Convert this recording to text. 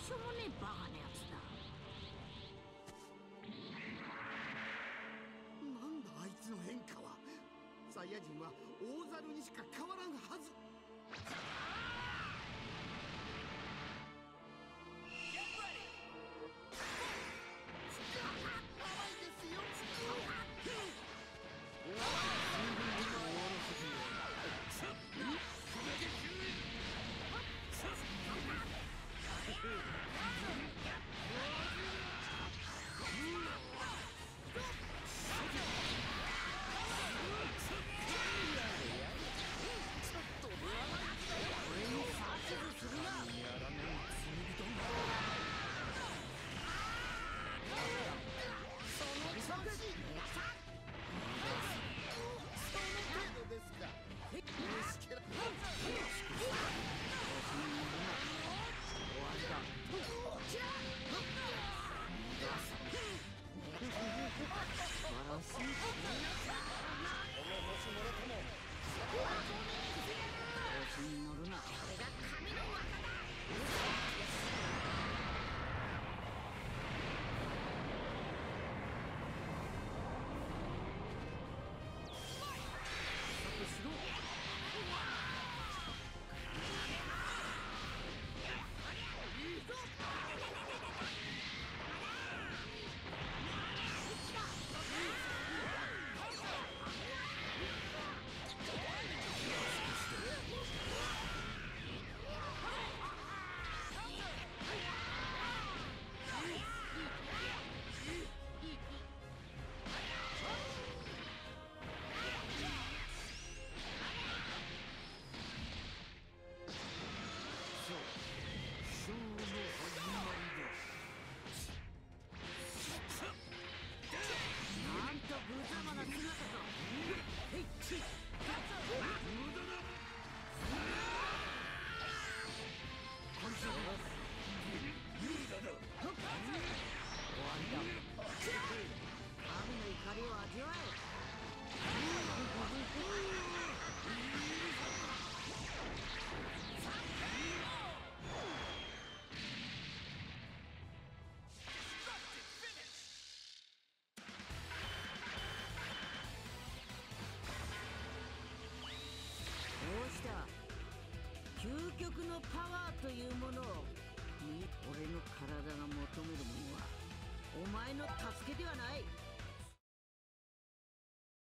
しょうもねえバカなやつだ。なんだあいつの変化は。サイヤ人は大猿にしか変わらんはず。究極のパワーというものを